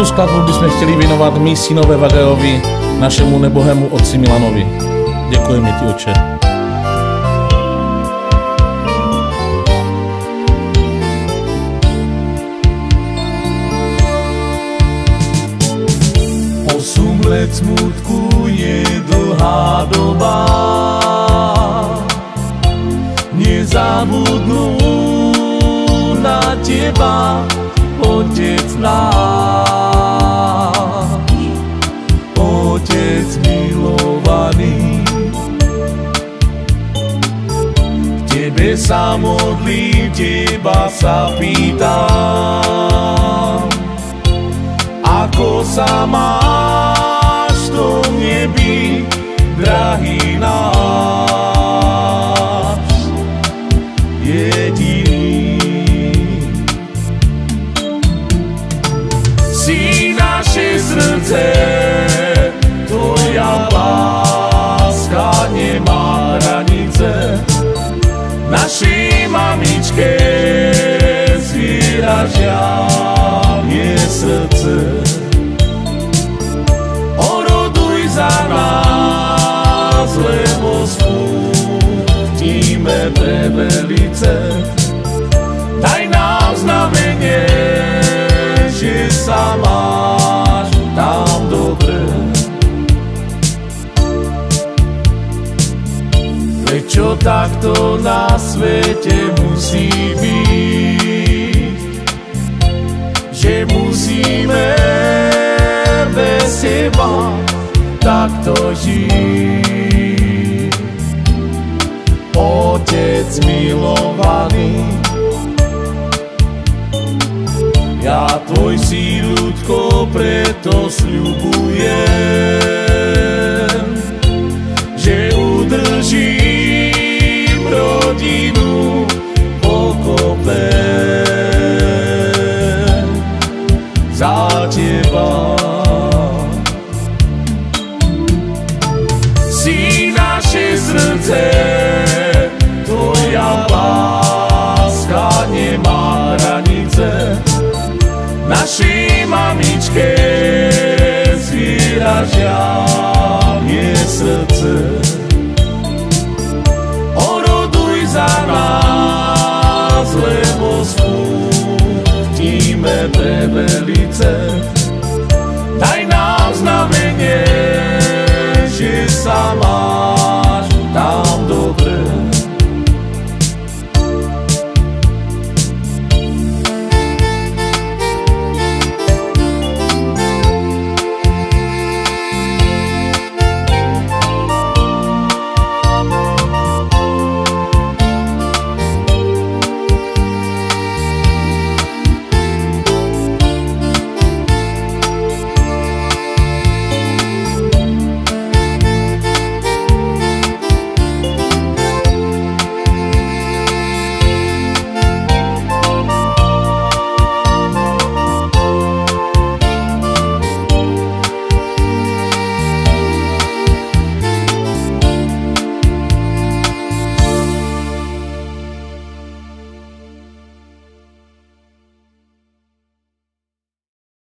Túto skladbu by sme chceli venovať my synové Vagajovi, našemu nebohému otci Milanovi. Ďakujeme ti, oče. Osm let smutku je dlhá doba Nezabudnú na teba Otec náš, Otec milovaný. Tebe sa modlím, teba sa pýtam, ako sa máš v tom nebi, drahý náš, jediný. Našej mamičke zvíražia je srdce. Oroduj za nás, lebo spúštime pre velice. Daj nám znamenie, že sa máš Prečo takto na svete musí byť? Že musíme bez teba takto žiť. Otec milovaný, ja tvoj si ľudko preto sľubujem, že udržím za teba. Si naše srdce, tvoja láska nemá hranice, našej mamičke zvýražia je srdce. Nás, lebo spúštime pre